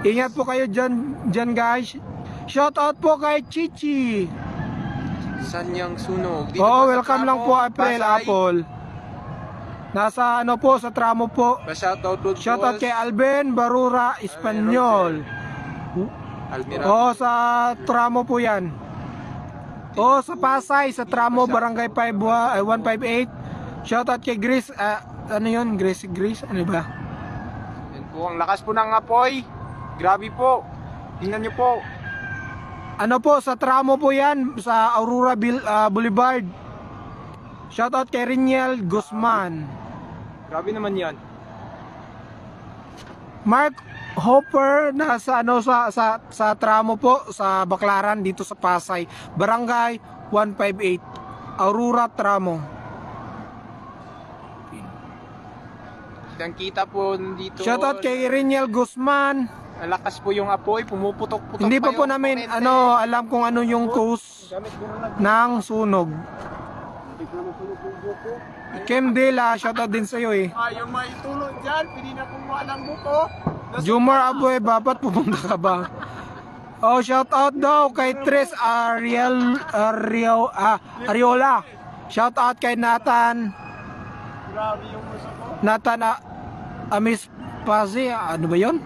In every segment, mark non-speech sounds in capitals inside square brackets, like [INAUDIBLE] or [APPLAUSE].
Ingat po kayo dyan, dyan guys. Shout out po kay Chichi. Sanyang sunog. Dito Oh, welcome lang po April Pasay. Apple. Nasa ano po sa tramo po. Pa-shoutout po Shoutout po kay Alben Barura Espanyol. Almira. Oh, sa tramo po 'yan. Oh, sa Pasay, sa tramo Barangay 5 wa- ay, 158. Shoutout kay Grace ah, ano 'yun? Grace Grace ano ba? Yan po, ang lakas po ng apoy. Grabe po. Tingnan nyo po. Ano po sa tramo po 'yan sa Aurora Bil- ah, Boulevard. Shoutout kay Riniel Guzman. Grabe naman yan. Mark Hopper nasa ano sa sa sa tramo po sa Baclaran dito sa Pasay, Barangay 158, Aurora Tramo. Ang kita po dito. Shoutout kay Riniel Guzman. Ang lakas po yung apoy. Pumuputok-putok Hindi pa po yung namin kuryente. ano alam kung ano yung cause Gamit ko na lang. ng sunog. Kem Dela, shoutout din sa iyo eh. Ayaw may tulong dyan. Pili na kumuha ng buko. Jumar Aboy, babat pupunta ka ba? Oh, shout out daw kay Tres Ariel Ario, ah, Ariola. Shout out kay Nathan Grabe yung uso ko. Nathan ah, Amis Pasi, ano ba 'yon?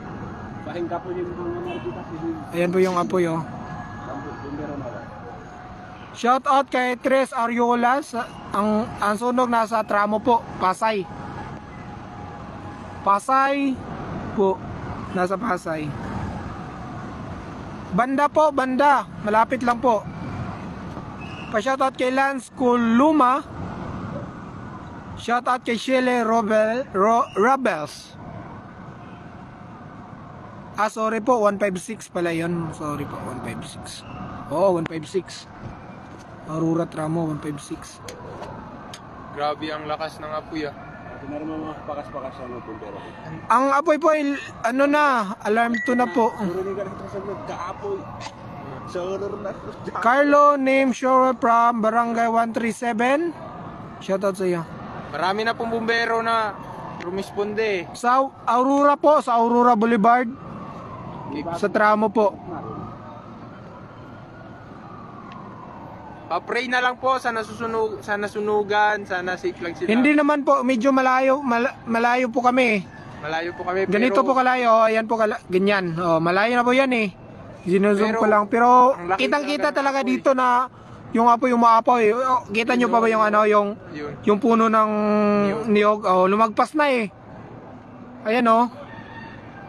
Pahinga po yung mga narkita si Ayan po yung apoy oh. Shout out kay Tres Ariola sa, ang ang sunog nasa tramo po, Pasay. Pasay po, nasa Pasay. Banda po, banda, malapit lang po. Pa-shoutout kay Lance Kuluma. Shoutout kay Shelley Robel, Ro, Rebels. Ah, sorry po, 156 pala yun. Sorry po, 156. Oo, 156. Aurora Tramo, 156. Grabe ang lakas ng apoy ah. Meron mo mga pakas-pakas ano bumbero. Ang apoy po, il- ano na, alarm 2 na po. Ni ganito sa mga kaapoy. Na. Carlo name Shore from Barangay 137. Shoutout sa iyo. Marami na pong bumbero na rumisponde. Sa Aurora po, sa Aurora Boulevard. Sa tramo po. Pa-pray na lang po sa nasusunog, sa nasunugan, sana safe lang sila. Hindi naman po, medyo malayo, mal- malayo po kami. Malayo po kami Ganito pero po kalayo, oh, ayan po kala ganyan. Oh, malayo na po yan eh. Pero, ko lang. Pero ang laki kitang-kita talaga talaga ng dito na yung apoy umaapoy. Oh, kita nyo pa ba yung ano, yung Yun. yung puno ng Niyog. Oh, lumagpas na eh. Ayan oh.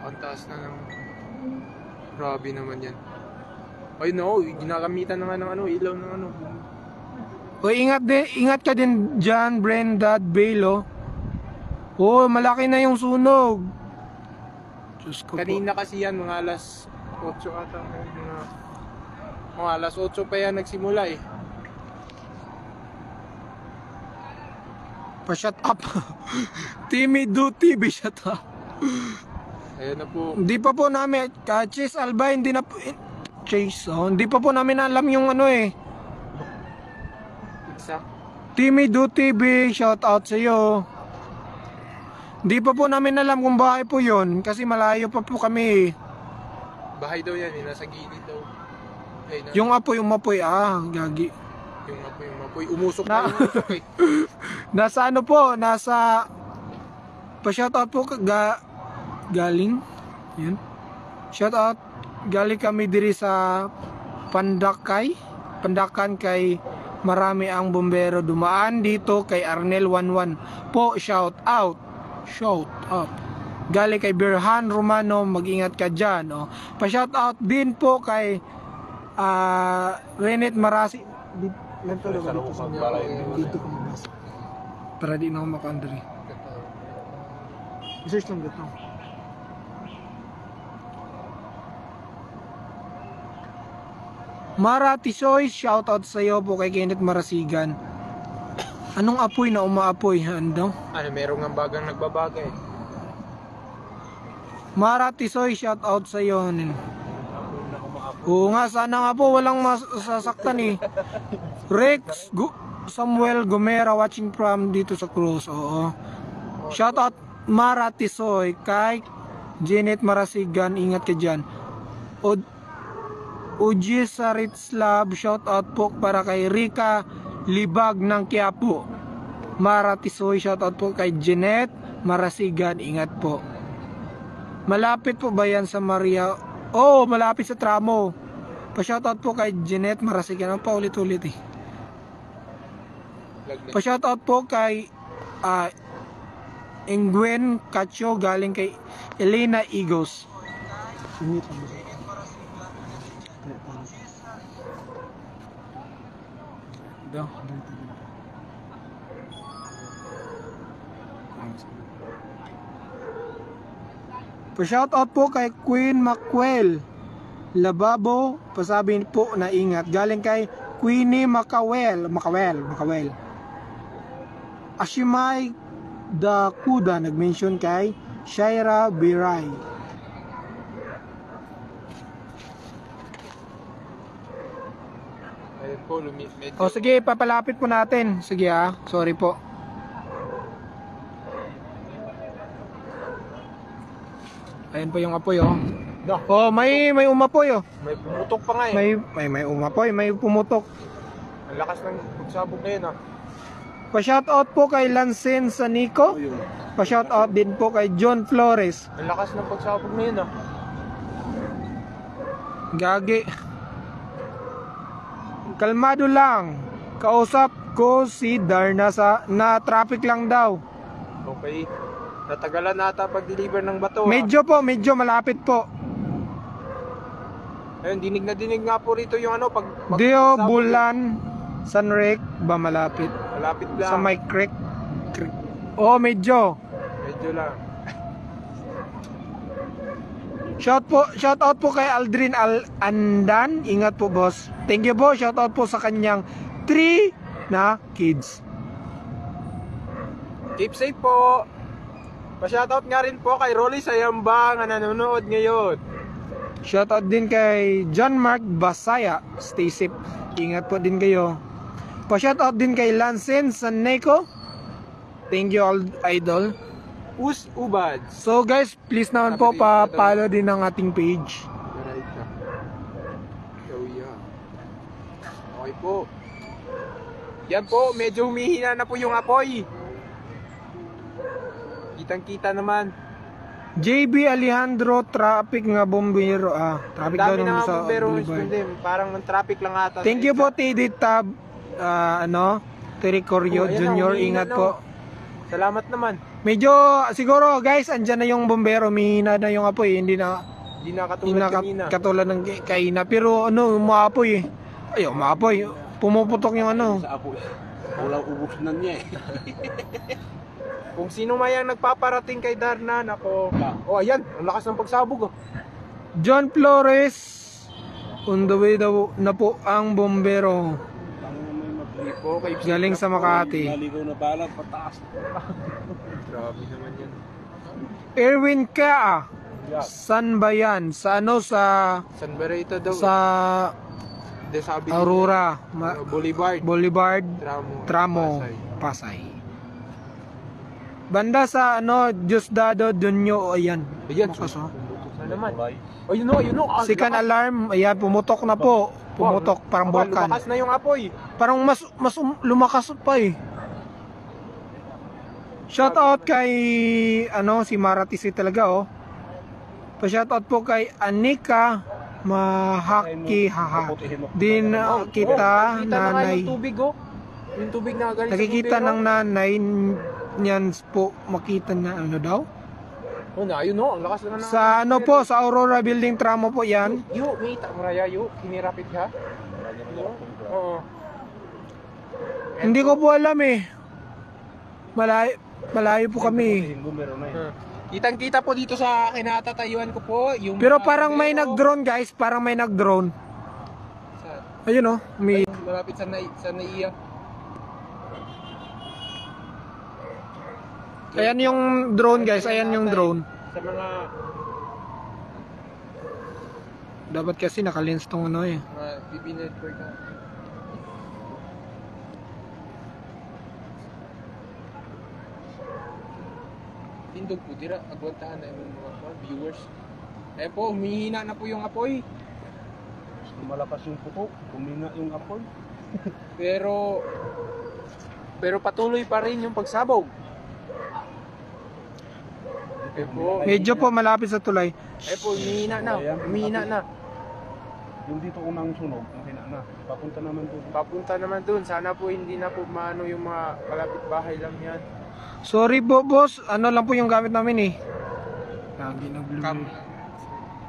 Ang taas na lang. Grabe naman yan. Ay no, ginagamitan na nga ng ano, ilaw ng ano. O ingat din, ingat ka din diyan, Brenda at Belo. Oh, malaki na yung sunog. Diyos ko po. Kanina kasi yan, mga alas 8 ata. Mga, mga alas 8 pa yan nagsimula eh. Pa-shut up. [LAUGHS] Timmy do TV, shut up. Ayan na po. Hindi pa po namin, uh, Chase Alba, hindi na po, eh, Chase, oh, hindi pa po namin alam yung ano eh. Exact. Timmy do TV, shout out sa iyo. Hindi pa po namin alam kung bahay po yun, kasi malayo pa po kami eh. Bahay daw yan eh, nasa gilid daw. Ay, na, yung, apoy, umapoy, ah, gagi. yung apoy, yung apoy. Umusok Na- umusok [LAUGHS] eh. Nasa ano po, nasa pa-shoutout po ga, galing. Yun. Shoutout galing kami diri sa Pandakay. Pandakan kay marami ang bombero dumaan dito kay Arnel 11. Po shout out. Shout out. Galing kay Birhan Romano, mag-ingat ka diyan, oh. Pa-shout out din po kay ah Renet Marasi. Dito dito ko mabasa. Para di na ako makandari. Research lang dito. Mara Tisoy, shoutout sa iyo po kay Kenneth Marasigan. Anong apoy na umaapoy? Ano? Ano, merong ang bagang nagbabaga eh. Mara Tisoy, shoutout sa iyo. Oo nga, sana nga po walang masasaktan eh. Rex Gu- Samuel Gomera watching from dito sa Cruz. Oo. Shoutout Mara Tisoy kay Janet Marasigan, ingat ka dyan. Od Uji Saritslav, shout out po para kay Rika Libag ng Quiapo. Mara Tisoy, shout out po kay Janet Marasigan, ingat po. Malapit po ba yan sa Maria? Oh, malapit sa tramo. Pa-shoutout po kay Jeanette Marasigan. Ang paulit-ulit eh. Lag na. Pa-shoutout po kay ah Engwen Cacho galing kay Elena Igos. Daw. Pa-shoutout po kay Queen Macwell. Lababo, pasabi po na ingat. Galing kay Queenie Macawel. Macawel, Macawel. Ashimay Dakuda nag-mention kay Shaira Biray. Ayun po, lumi, medyo... O sige, papalapit po natin. Sige ah, sorry po. Ayan po yung apoy oh. Oh, may may umapoy oh. May pumutok pa nga eh. May may may umapoy, may pumutok. Ang lakas ng pagsabog na yun ah. Pa-shoutout po kay Lansen Sanico. Pa-shoutout din po kay John Flores. Ang lakas ng pagsabog na yun ah. Gagi. Kalmado lang. Kausap ko si Darna sa na traffic lang daw. Okay. Natagalan nata pag-deliver ng bato ah. Medyo po, medyo malapit po. Ayun, dinig na dinig nga po rito yung ano, pag... pag Dio Bulan Sunrek ba malapit? Malapit lang. Sa may creek. creek. Oh, medyo. Medyo lang. Shout po, shout out po kay Aldrin Al Andan. Ingat po, boss. Thank you po. Shout out po sa kanyang 3 na kids. Keep safe po. Pa-shoutout nga rin po kay Rolly Sayamba nga nanonood ngayon. Shout out din kay John Mark Basaya. Stay safe. Ingat po din kayo. Pa-shout out din kay Lansen Saneko. Thank you all, idol. Us Ubads. So guys, please naman po pa-follow din ang ating page. Right ka. Oh yeah. Okay po. Yan po, medyo humihina na po yung apoy. Kitang-kita naman. JB Alejandro traffic nga bombero ah traffic daw na nga sa hindi, parang ng traffic lang ata. Thank you po TD Tab ah, ano Terry Coryo Oh, na, Junior humihina ingat na, po. oh. Salamat naman. Medyo siguro guys andyan na yung bombero mihina na yung apoy hindi na Hindi na hindi katulad na kat- kanina. katulad ng kay- kaina pero ano umaapoy eh. Ay umaapoy pumuputok yung ano. Sa apo. Walang ubos na niya eh. [LAUGHS] Kung sino mayang nagpaparating kay Darna, nako. Oh, ayan, ang lakas ng pagsabog. Oh. John Flores on the way daw na po ang bombero Ang may po, kay galing sa Makati. Naligaw na balat, pataas. Grabe naman yan. Erwin Ka San ba yan? Sa ano sa San Barreta daw. sa De, sabi Aurora Ma- Boulevard. Boulevard Tramo. Tramo Pasay. Pasay. Banda sa ano Diosdado Dunyo ayan. Ayan, Bukas, oh. Sana naman. Oh, yun o, yun o. Ah, Second lakas. alarm, ayan pumutok na po. Pumutok parang Aba, volcan. Lumakas na yung apoy. Parang mas mas um- lumakas pa eh. Shout out kay ano si Maratisi talaga oh. Pa shout out po kay Anika Mahaki haha. Din uh, Oh, kita na nga nanay. yung tubig oh. Yung tubig na galing Nakikita ng nanay niyan po makita na ano daw. Oh, na, ayun o. Ang lakas na na. Sa ano po sa Aurora Building tramo po 'yan. Yu, may tamaraya yu. Kinirapit ha. Oo. Hindi ko po alam eh. Malayo, malayo po kami. Meron na eh. Ah. Kitang-kita po dito sa kinatatayuan ko po. Yung Pero mga parang may nag-drone guys, parang may nag-drone. Sa- Ayun oh, may Malapit sa, nai, sa naiya. Ayan yung drone guys, ayan yung drone. Sa mga, Dapat kasi nakalens tong ano eh. mga BB network na. Tindog po, tira. Agwantahan na yung mga viewers. Eh po, humihina na po yung apoy. Malakas yung putok. Kumina yung apoy. [LAUGHS] Pero, pero patuloy pa rin yung pagsabog. Eh po, Medyo po malapit sa tulay. eh po, humihina na. Humihina na. Yung dito unang sunog, mahina na. Papunta naman doon. Papunta naman dun. Sana po hindi na po maano yung mga kalapit bahay lang yan. Sorry po boss, ano lang po yung gamit namin eh. Lagi na blue. Cam.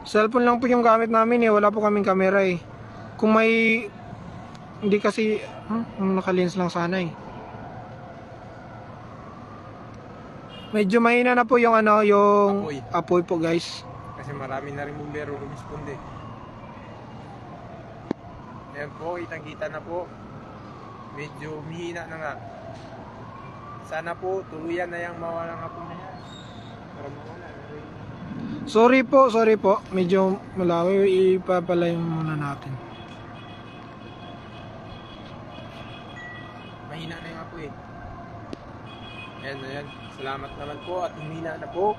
Cellphone lang po yung gamit namin eh, wala po kaming camera eh. Kung may hindi kasi hmm, nakalens lang sana eh. Medyo mahina na po yung ano, yung Apoy. apoy, po guys. Kasi marami na rin bumbero rumisponde. Ayan po, kitang-kita na po. Medyo humihina na nga. Sana po, tuluyan na yung mawalang apoy na yan. Para mawala. Sorry po, sorry po. Medyo malawi, ipapalay muna natin. Mahina na yung apoy. Ayan, ayan. Salamat naman po at humina na po.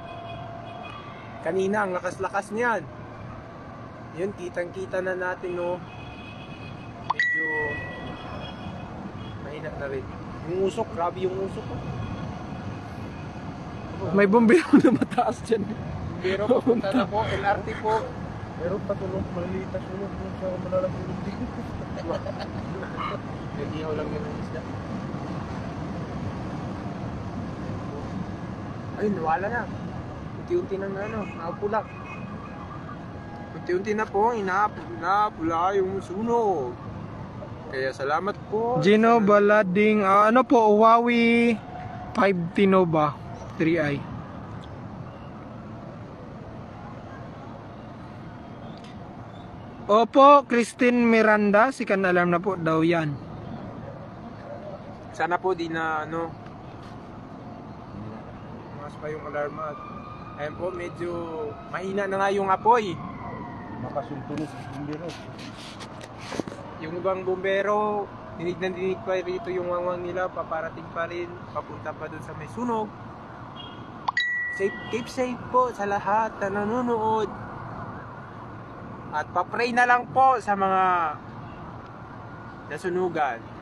Kanina, ang lakas-lakas niyan. Yun, kitang-kita na natin, no. Medyo mahina na rin. Yung usok, grabe yung usok. oh. May bombero na mataas dyan. Pero [LAUGHS] papunta na po, LRT po. Meron pa tulong maliliit na sunog doon sa malalang building. Nagihaw lang yun ang isda. Ayun, nawala na. Unti-unti nang ano, nakapula. Unti-unti na po, inapula yung sunog. Kaya salamat po. Gino Balading, ah, ano po, Huawei 5 Tinova 3i. Opo, Christine Miranda, si kan alam na po daw yan. Sana po di na ano, mas pa yung alarma. Ayun po, medyo mahina na nga yung apoy. Makas yung. Bumbero. Yung ibang bumbero, dinig na dinig pa rito yung wangwang nila, paparating pa rin, papunta pa dun sa may sunog. Safe, keep safe po sa lahat na nanonood. At papray na lang po sa mga nasunugan.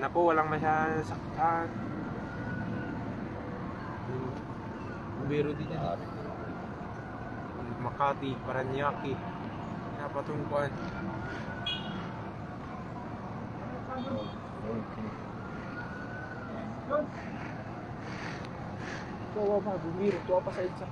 Sana po walang masyadong saktan. Ang biro din yan. Makati, Paranaque. Napatungkuan. Ikaw pa, bumiro. Ikaw pa sa isa.